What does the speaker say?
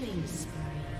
Killing spree.